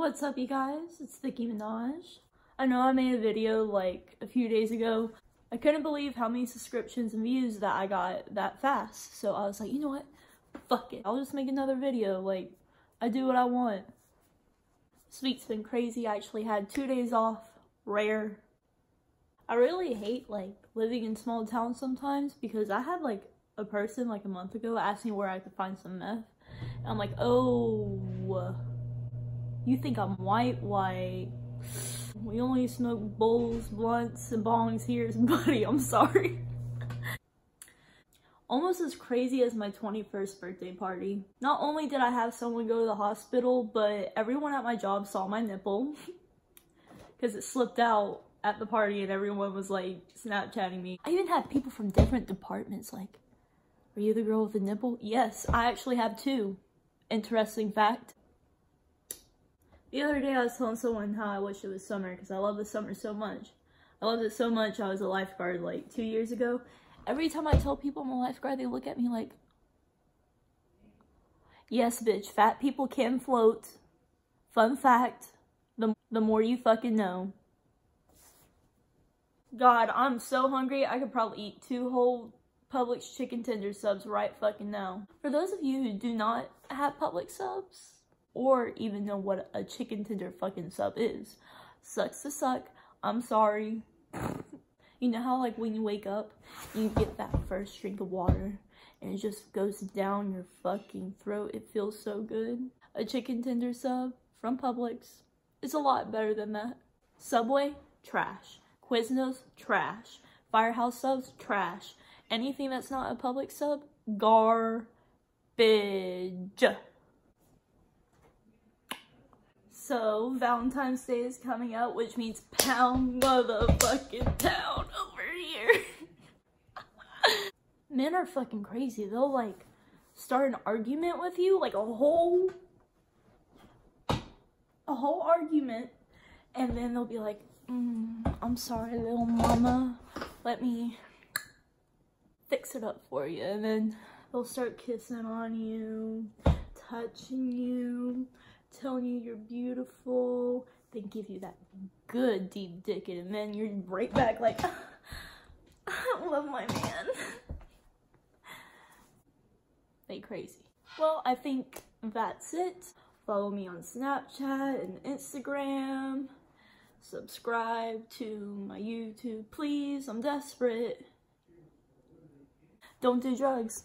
What's up you guys? It's Nicki Minaj. I know I made a video like a few days ago. I couldn't believe how many subscriptions and views that I got that fast. So I was like, you know what? Fuck it. I'll just make another video. Like, I do what I want. This week's been crazy. I actually had two days off. Rare. I really hate like living in small towns sometimes because I had like a person like a month ago ask me where I could find some meth. And I'm like, oh, you think I'm white? White. We only smoke bowls, blunts, and bongs here, buddy. I'm sorry. Almost as crazy as my 21st birthday party. Not only did I have someone go to the hospital, but everyone at my job saw my nipple. Because it slipped out at the party and everyone was like Snapchatting me. I even had people from different departments like, are you the girl with the nipple? Yes, I actually have two. Interesting fact. The other day I was telling someone how I wish it was summer because I love the summer so much. I loved it so much I was a lifeguard like two years ago. Every time I tell people I'm a lifeguard, they look at me like, yes, bitch, fat people can float. Fun fact, the, the more you fucking know. God, I'm so hungry. I could probably eat two whole Publix chicken tender subs right fucking now. For those of you who do not have Publix subs, or even know what a chicken tender fucking sub is, sucks to suck. I'm sorry. you know how like when you wake up, you get that first drink of water and it just goes down your fucking throat. It feels so good. A chicken tender sub from Publix is a lot better than that. Subway, trash. Quiznos, trash. Firehouse subs, trash. Anything that's not a Publix sub, garbage. So, Valentine's Day is coming up, which means pound motherfucking town over here. Men are fucking crazy. They'll, like, start an argument with you, like a whole, a whole argument, and then they'll be like, mm, I'm sorry, little mama. Let me fix it up for you. And then they'll start kissing on you, touching you, telling you you're beautiful. They give you that good deep dick and then you're right back like, I love my man. they crazy. Well, I think that's it. Follow me on Snapchat and Instagram. Subscribe to my YouTube, please. I'm desperate. Don't do drugs.